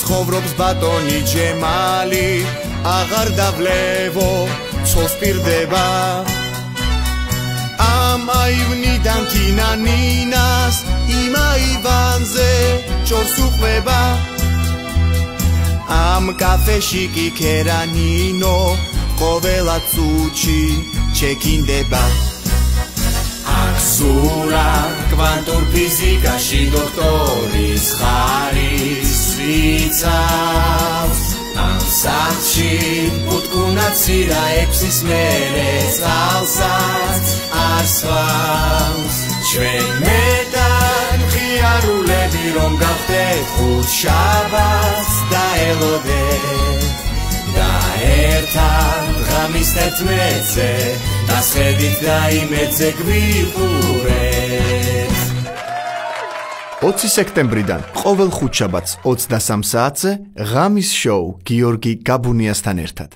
ცხოვრობს ბატონი ჯემალი აღარ დავლევო ცოლს პირდება ამ აივნიდან თინა ნინას იმ აივანზე ჭორს უყვება. ამ კაფეში კი ქერანინო ყოველა წუთში ჩეკინდება სურა კვანტურ ფიზიკაში დოქტორის ხარის ვიცავს ამ საჩი უტკუნაცირა ეფსის მერე წალსაც ასვავს ჩვენ მეტად ხიარულები რომ გავხდეთ ხუთ შაბათს და ელოდეთ და ერთად ღამის თეთრმეცე და შედით დაიმეცე გვიყურეთ 20 სექტემბრიდან ყოველ ხუთშაბათს 23 საათზე ღამის შოუ გიორგი გაბუნიასთან ერთად